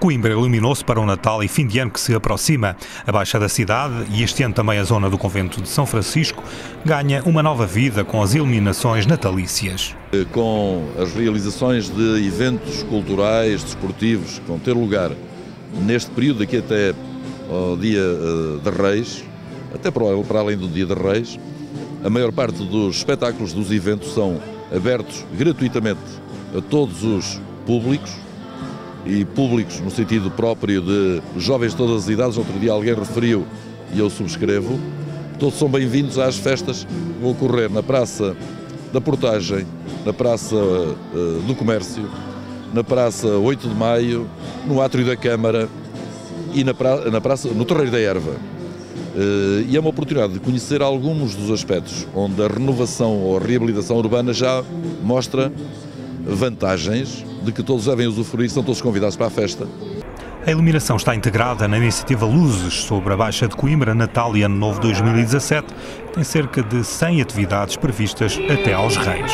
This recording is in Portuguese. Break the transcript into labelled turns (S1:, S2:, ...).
S1: Coimbra iluminou-se para o Natal e fim de ano que se aproxima. A Baixa da cidade e este ano também a zona do convento de São Francisco ganha uma nova vida com as iluminações natalícias.
S2: Com as realizações de eventos culturais, desportivos que vão ter lugar neste período aqui até ao dia eh, de Reis, até para além do dia de Reis, a maior parte dos espetáculos dos eventos são abertos gratuitamente a todos os públicos e públicos no sentido próprio de jovens de todas as idades. Outro dia alguém referiu e eu subscrevo. Todos são bem-vindos às festas que vão ocorrer na Praça da Portagem, na Praça uh, do Comércio, na Praça 8 de Maio, no Átrio da Câmara e na, pra na Praça, no Terreiro da Erva. Uh, e é uma oportunidade de conhecer alguns dos aspectos onde a renovação ou a reabilitação urbana já mostra vantagens de que todos devem usufruir, são todos convidados para a festa.
S1: A iluminação está integrada na iniciativa Luzes sobre a Baixa de Coimbra, Natal e Ano Novo 2017, que tem cerca de 100 atividades previstas até aos Reis.